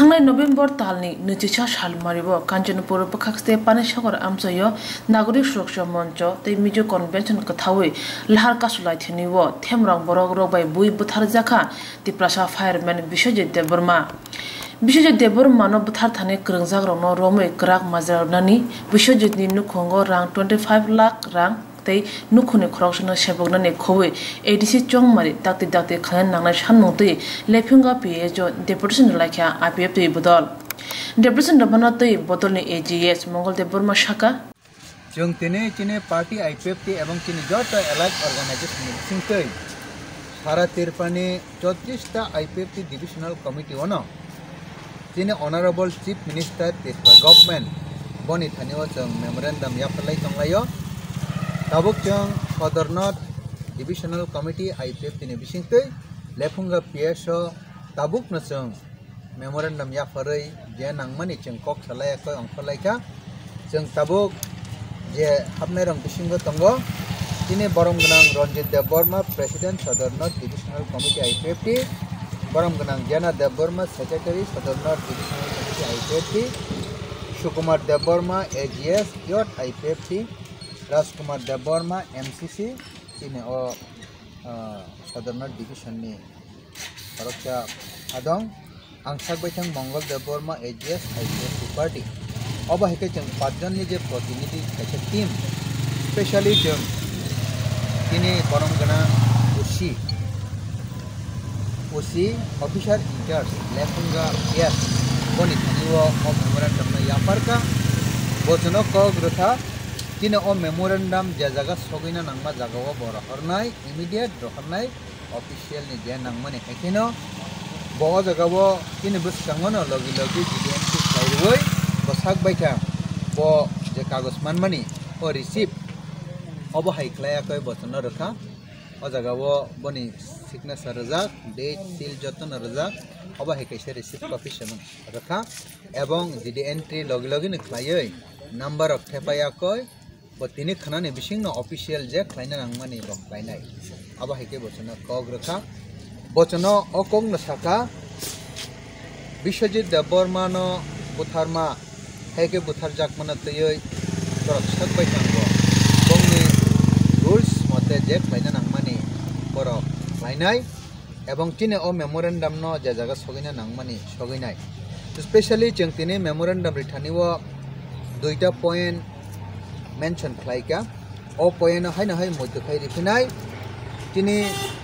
থাংলাই November তালনি সাল সালমারিব কাঞ্চনপুর উপকাকস্তে পানি সাগর আমসয় নাগরিক সুরক্ষা মঞ্চ তৈ মিজো কনভেনশন কথাওই লাহার কাসুলাই থেনিব। থেমরং বরক রবাই বুই বুথার জাখা তিপ্রাসা ফায়ারম্যান বিশ্বজিৎ দেববর্মা। বিশ্বজিৎ দেবর মানব থার থানে ক্রংজাক রং রমে গ্রাক মাজরা বিশ্বজিৎনি নুখঙ্গ রাং টোয়েন্টি ফাইভ লাখ রাং tei nukhune khorokshana shebogna ne khowe adc chongmari takti dakti khanan nangna shanno te lephunga pe jo deputation la kya apf te bodol deputation rabana te bodol ne ags mongol de burma shaka jong tene chine party ipf te ebong chine jota allied organization sing te সারা তেরপানে চৌত্রিশটা IPFT divisional committee অন যিনি honourable chief minister তেরপা government বনি থানীয় চং memorandum ইয়াফলাই চংলাইয় jang Kodornot Divisional Committee IPF tini bisingtei lefunga PSO tabuk na jang memorandum ya farai je nangmani jeng kok salaya ko angkolai ka jeng tabuk je hapnai rong bisingo tongo tini borom gnang Ranjit Dev Burma President Southernot Divisional Committee IPFT borom gnang Jana Dev Burma Secretary Southernot Divisional Committee IPFT Sukumar Dev Rajkumar Dev Varma Debbarma सी इन सदरनर डिविजननि सरक्षा हादं आं साकबाय थां मंगल Debbarma एजिएस आइजिएस party अब हेके जों पाँचजननि जे प्रतिनिधि खायसे टीम स्पेशालि जों दिनै गरम ओसी ओसी उसि अफिसार इनचार्ज लेफुंगा एस बनि यहाँ पर का यापारका का ग्रोथा কিন্তু অ মেমৰেণ্ডাম যে জেগাত চগিন নাংমা জাগাব বৰাহৰ নাই ইমিডিয়েট দখৰ নাই অফিচিয়েল নিদিয়ে নাংমানে সেইখিনিও ব জাগাব কিন্তু বেছাঙনৰ লগে লগে B D M C side হৈ বচাক বাইঠা। ব যে কাগজ মানমানি অ ৰিচিপ্ট অব হাইকলায়াকৈ বচন ৰখা। অ জাগাব বনি চিগনেচাৰ ৰজাক ডেট চিল যতন ৰজাক অব হেকাইছে ৰিচিপ্ট কপি চেমন ৰখা। এবং যদি এণ্ট্ৰি লগে লগে নাখলায়ৈ নাম্বাৰক থেপায়াকৈ bo tini khanani bising no official je khlaina nangmani bo khlainai aba hike bochona kog rakha bochona okong na saka Biswajit Debbarma ন বুথারমা হেকে বুথার জাকমানা তৈয় বরক সাকবাই থাকব বংনি রুলস মতে যে খাইনা নাংমানি বরক খাইনাই এবং তিনি ও মেমোরেন্ডাম ন যে জায়গা সগিনা নাংমানি সগিনাই স্পেশালি তিনি মেমোরেন্ডাম রিটানিও দুইটা পয়েন্ট মেনশন খাইকা ও পয়েন হাই না হাই মধ্য খাই রিফিনাই তিনি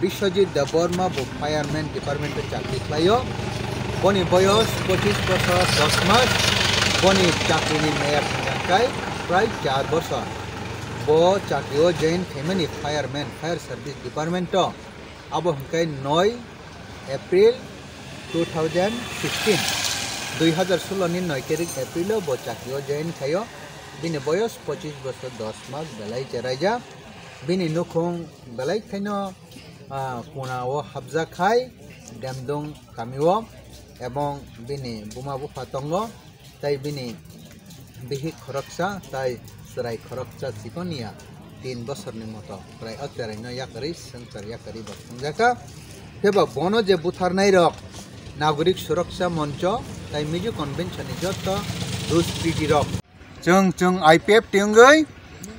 বিশ্বজিৎ দেববর্মা ফায়ারম্যান ডিপার্টমেন্টে চাকরি খাইও বনি বয়স পঁচিশ বছর দশ মাস বনি চাকরিনি মেয়াদ থাকায় প্রায় চার বছর ব চাকরিও জয়েন ফেমিনি ফায়ারম্যান ফায়ার সার্ভিস ডিপার্টমেন্ট আবো হংকাই নয় এপ্রিল টু থাউজেন্ড সিক্সটিন দুই হাজার ষোলোনি নয় তারিখ এপ্রিলও ব চাকরিও জয়েন খাইও bini boyos পঁচিশ বছর দশ মাস বেলাই চেরাইজা bini নুখুং বেলাই খাইনো কোনাও হাবজা খাই ডেমদং কামিও এবং bini বুমা বুফা তঙ্গ তাই bini বিহি খরকসা তাই সরাই খরকসা চিকনিয়া তিন বছরনি মতো প্রায় অত্যারাইনো ইয়াকারি সংসার ইয়াকারি বসংজাকা হেবা বন যে বুথারনাই রক নাগরিক সুরক্ষা মঞ্চ তাই মিজু কনভেনশন যত রুস ট্রিটি রক chung chung IPF tiung gơi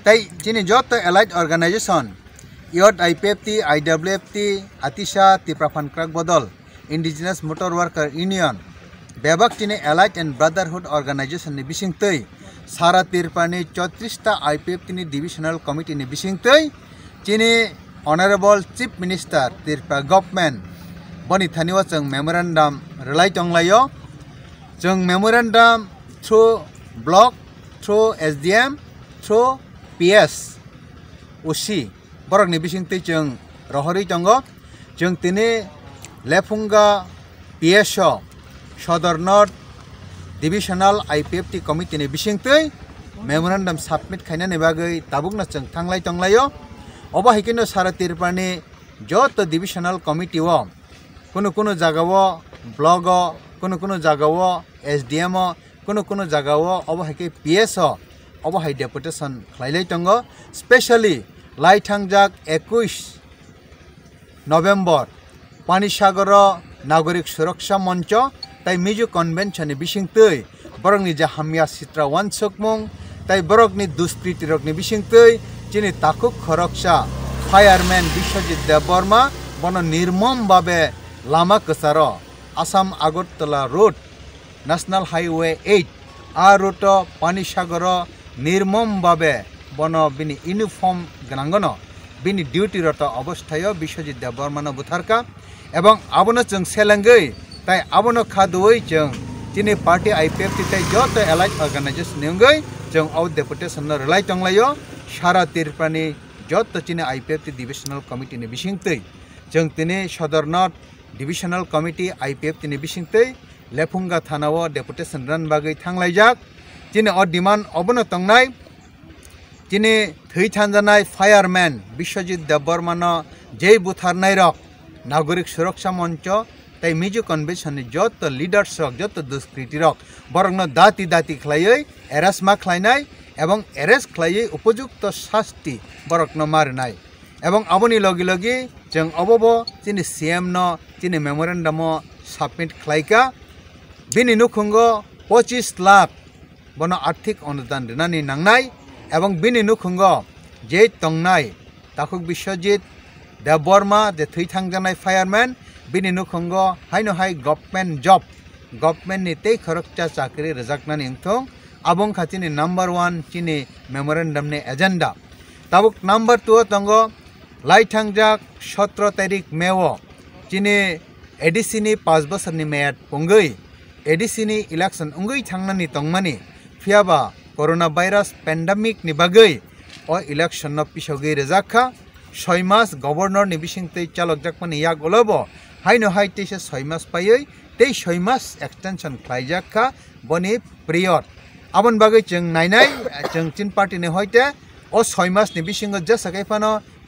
tay chini job tay allied organization iot IPF ti IWF ti atisha ti prafan krak bodol indigenous motor worker union bebak chini allied and brotherhood organization ni bising tei সারা তিরপানি চৌত্রিশটা IPF তিনি divisional committee নি বিশিংতই চিনি honourable chief minister তিরপা government বনি থানিও চং মেমোরেন্ডাম রেলাই টংলাইও চং memorandum through block through SDM, through PS, UC. Borok ni bising ti jeng rohori tongo, jeng tini lefunga PSO, Shodor North Divisional IPFT Committee ni bising ti memorandum submit khaina ni bagai tabuk na jeng thanglai tonglayo. Oba hikino sara tirpani যত divisional committee ও কোনো কোনো জায়গাও blog কোনো কোনো জায়গাও S D M কোনো কোনো জায়গাও অবহাইকে পি এস অবহাই ডেপুটেশন খাইলাই দङ স্পেশালি লাইথাংজাক একুশ নভেম্বর পানিসাগর নাগরিক সুরক্ষা মঞ্চ, তাই মিজু কনভেনশনে বিশিং তৈ বরংনি যে হামিয়া সিত্রা ওয়ান সকমং তাই বরকনি দুষ্কৃতি রকনি বিশিং তৈ যিনি তাকুক খরকসা ফায়ারম্যান বিশ্বজিৎ দেববর্মা বন নির্মমভাবে লামা কসার Assam Agartala road national highway eight આ રૂટ પાણીસાગર નિર્મમ ભાવે બન બિન યુનિફર્મ ગ્રાંગન બિન ડ્યુટીરત અવસ્થાય વિશ્વજીત દેવબર્મન બુથારકા એવં આબન જં સેલંગઈ તાઈ આબન ખાદોઈ જં ચીની પાર્ટી આઈપીએફ તાઈ જો તો એલાઇટ ઓર્ગેનાઇઝેશન નેંગઈ જં આઉ ડેપ્યુટેશન રલાઈ ચંગલાયો સારા તિરપાની જો તો ચીની આઈપીએફ ડિવિશનલ કમિટીની બિશિંગ તઈ જં તિની સદરનટ ડિવિશનલ કમિટી આઈપીએફ તિની બિશિંગ તઈ লেফুঙ্গা থানা ও ডেপুটেশন রান বাকি থাংলাইজাক। যিনি অ ডিমান্ড অবনো তংনাই যিনি থৈ থানজানাই ফায়ারম্যান বিশ্বজিৎ দেববর্মান যেই বুথারনাই রক নাগরিক সুরক্ষা মঞ্চ, তাই মিজু কনভেনশনের যত লিডার্স রক যত দুষ্কৃতি রক বরং দাঁতি দাঁতি খেলাইয়ে এরাসমা খেলাইনাই এবং এরেস খেলাইয়ে উপযুক্ত শাস্তি বরকন মারনাই এবং আবনি লগে লগে যেন অবব, যিনি সিএম ন, যিনি মেমোরেন্ডাম সাবমিট খাইকা বিনি নুখুঙ্গ পঁচিশ লাখ বন আর্থিক অনুদান রিনানি নাংনাই এবং বিনি নুখুঙ্গ যে তংনাই তাকুক বিশ্বজিৎ দেববর্মা যে থৈ থাংজানাই ফায়ারম্যান বিনি নুখুঙ্গ হাই গভর্নমেন্ট জব গভর্নমেন্টনি তৈ খরকচা চাকরি রেজাকনানি ইংথং আবং খাচিনি নাম্বার ওয়ান চিনি মেমোরেন্ডামনি এজেন্ডা তাবুক নাম্বার টু তঙ্গ লাইথাংজাক সতেরো তারিখ মেও চিনি এডিসিনি পাঁচ বছরনি মেয়াদ পঙ্গৈ एडिसिनि ইলেকশন उंगै थांनानै तंमानि ফিয়াবা করোনা ভাইরাস প্যান্ডামিক নিবাগৈ ও ইলেকশন পিছগৈ রেজাখা ছয় মাস গভর্নর নিবিসিংতে চালক যাকমানে ইয়াক ওলব হাই নহাই তেইশে ছয় মাস পাইয়ই তেই ছয় মাস এক্সটেনশন খাইজাখা বনি প্রিয়ত আমন বাগৈ চং নাইনাই চং চিন পার্টিনি হইতে ও ছয় মাস নিবিসিং যে সাকাইফান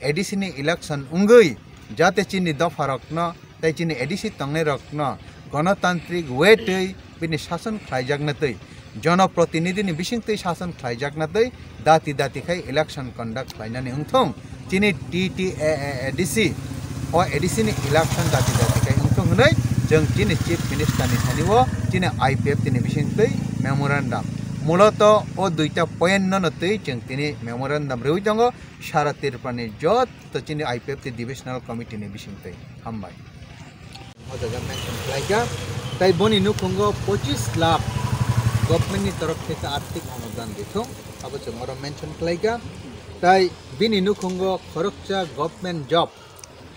এডিসিনি ইলেকশন উঙ্গৈ যাতে চিনি দফা রকন তাই চিনি এডিসি তংনে রকন গণতান্ত্রিक ওয়েটই বিনি শাসন খ্লাইজাগনাতই जनप्रतिनिधिनि बिसिङतै शासन ख्लाइजाग्नादै दाति दातिखाय इलेक्शन कन्डाक्ट ख्लाइनानै हुन्थौँ चिनि टिटिएडिसि अ एडिसिनि इलेक्शन दाति दातिखाय हुन्थौँ हुनै जों चिनि चिफ मिनिस्टारनि सानिव चिनि आइपिएफ तिनि बिसिङतै मेमोरेन्डाम মূলত ও দুইটা পয়েন্ট নতেই চেং তিনি মেমোরেন্ডাম রেউ জঙ্গ সারা তিরপানি যত চিনি আইপিএফ তি ডিভিশনাল কমিটি নি বিসিংতে হামবাই other government employer তাই বনি নুখুঙ্গ পঁচিশ লাখ গভর্নমেন্টের তরফ থেকে আর্থিক অনুদান দিত অবশ্য মর মেনশন কলাইগা তাই বিনি নুখুঙ্গ খরকচা গভর্নমেন্ট জব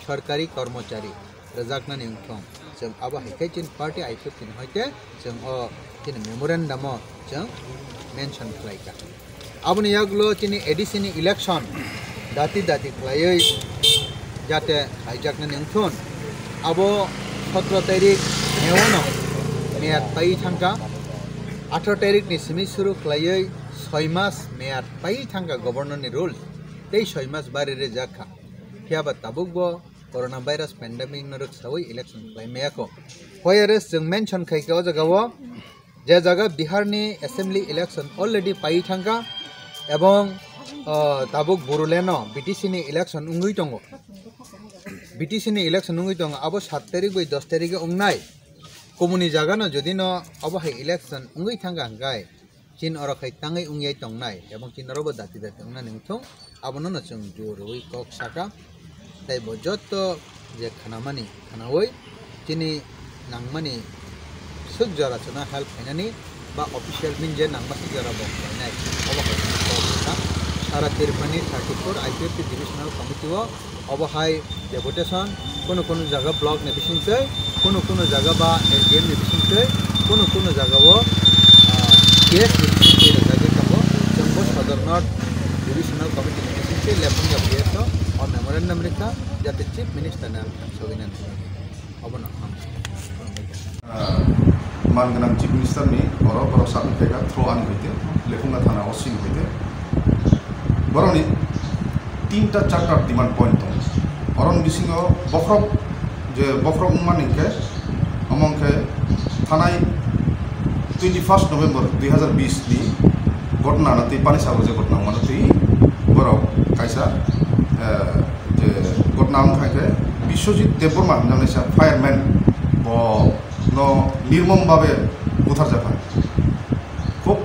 সরকারি কর্মচারী রাজাকনা নিউথম जों अब हेके जिन पार्टी आइफु किन हयते जों अ जिन मेमोरेंडम जों मेंशन खलायका अब ने यगलो जिन एडिसिन इलेक्शन दाति दाति खलायै जाते हाइजाकने नेंथोन अब সতেরো তারিখ এমন মেয়াদ পাই থাকা আঠারো তারিখনি সিমি শুরু খাইয়ে ছয় মাস মেয়াদ পাই থাকা গভর্নরনি রুলস এই ছয় মাস বারিরে জাখা হিয়াবা তাবুকব করোনা ভাইরাস প্যান্ডামিক নরক সাবই ইলেকশন খাই মেয়াক হয়ারে जों মেনশন খাইকেও জাগাও যে জায়গা বিহারনি এসেম্বলি ইলেকশন অলরেডি পাই থাকা এবং তাবুক বড়োলেন বিটিসিনি ইলেকশন উঙ্গুই দঙ্গ বিটিসিনি ইলেকশন উঙ্গুই দङ আবো সাত তারিখ বই দশ তারিখে উংনাই। কমুনি জাগানো যদি ন অবহাই ইলেকশন উঙ্গুই থাঙ্গা হাঙ্গাই চিন অরখাই তাঙ্গাই উঙ্গিয়াই তংনাই এবং চিন অরব দাতি দাতি উংনা নিংথং। আবনো ন जों জোরই কক সাকা। তাই বজত যে খানামানি খানাওই, চিনি নাংমানি সুখ জরা চনা হেল্প ফাইনানি বা অফিসিয়াল মিন যে নাংবা সুখ জরা বক ফাইনাই অবহাই সারা তিরপানি থার্টি ফোর আইপিএফ ডিভিশনাল কমিটিও অবহাই ডেপুটেশন কোনো কোনো জায়গা ব্লক নেপিসিংসে কোনো কোনো জায়গা বা এম নেপিসিংসে কোনো কোনো জায়গাও কেস নেপিসিংসে জম্বো সদর্ন ডিভিশনাল কমিটি নেপিসিংসে লেপন অভিযুক্ত ও মেমোরেন্ডম রেখা যাতে চিফ মিনিস্টার নাম সবিনান অবনা मान गोनां चिफ मिनिस्टारनि बर' बर' साबनिफ्रायबा थ्र आं हैदो लेखुंगा থানা असिन হইতে। বরং তিনটা চারটার ডিমান্ড পয়েন্ট দं অরন বিসিङ বফরক যে বফরক উমানিকে, অমংকে থানায় টুয়েন্টি ফার্স্ট নভেম্বর দুই হাজার বিশনি ঘটনা নাতি পানি সাগর যে ঘটনা মানে তুই বরক কাইসা যে ঘটনা আমখাইকে বিশ্বজিৎ দেববর্মা জানাইসা ফায়ারম্যান ব, ন, নির্মমভাবে বুথার জাকা খুব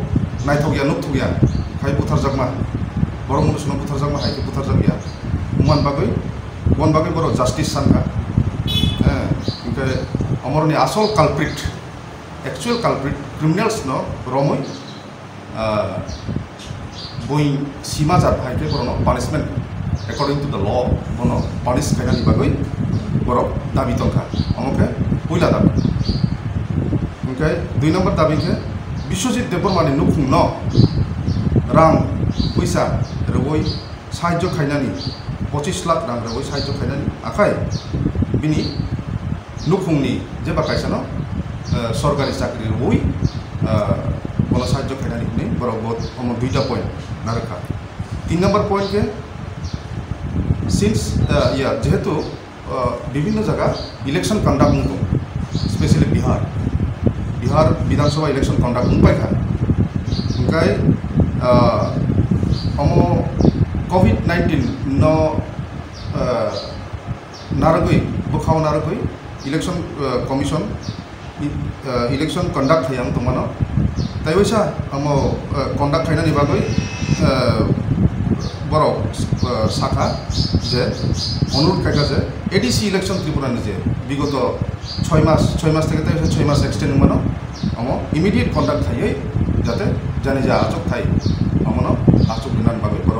নাইথগিয়া নুকথগিয়া হাই বুথার জাকমা বড় মানুষ বুথার জাকমা হাইকে বুথার জাকিয়া উমান বাগৈ বন বাগৈ বড় জাস্টিস সানকা হ্যাঁ ओमफ्राय अमरनि आसल कालप्रिट एक्चुअल कालप्रिट क्रिमिनेल्स न रमै बय सीमा जात हाइके बरनो punishment according to the law बनो पानिश खायनानि बागै बर दाबि दंखा अमके पयला दाबि ओमफ्राय दुइ नम्बर दाबिखौ बिश्वजित देबरमानि नुखुं न रां फैसा रवै साहाय्य खायनानि पचिस लाख रां रवै साहाय्य खायनानि आखाय बिनि নুখুংনি যে বা কাইসানো সরকারি চাকরি ওই বলা সাহায্য খাইনানি হুনি বড় বহুত আমার দুইটা পয়েন্ট নারেখা তিন নম্বর পয়েন্টকে সিন্স ইয়া যেহেতু বিভিন্ন জায়গা ইলেকশন কন্ডাক্ট মুখ specially Bihar Bihar Vidhan Sabha election conduct মুখ পাইখা COVID-19 ন uh, naragoi bukhau naragoi commission uh, commission uh, election conduct তাই ওইসা আমো কন্ডাক্ট খাইনা নিবাগৈ বড় শাখা যে অনুরোধ খাইকা যে এডিসি ইলেকশন ত্রিপুরা নিজে বিগত ছয় মাস ছয় মাস থেকে তাই ছয় মাস এক্সটেন্ড মানো আমো ইমিডিয়েট কন্ডাক্ট থাই যাতে জানি যে আচক থাই আমনো আচক বিনান বাবে বড়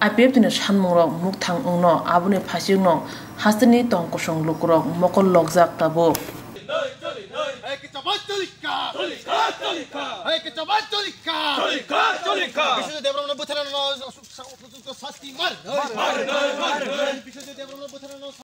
আইপিএফ তিনে সানমুরক মুখ থাং উংনো আবুনি ফাসিংনো হাস্তিনি তং কসং লুকুরক মকল লগজাক তাবো Hay que